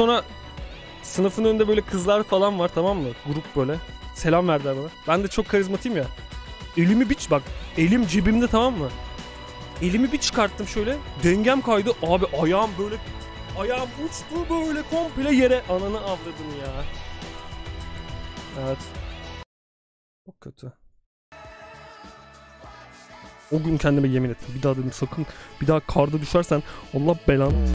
Sonra sınıfın önünde böyle kızlar falan var tamam mı? Grup böyle. Selam verdiler bana. Ben de çok karizmatiyim ya. Elimi bir bak elim cebimde tamam mı? Elimi bir çıkarttım şöyle. Dengem kaydı. Abi ayağım böyle ayağım uçtu böyle komple yere. Ananı avradını ya. Evet. Çok kötü. O gün kendime yemin ettim. Bir daha dedim sakın bir daha karda düşersen Allah belanı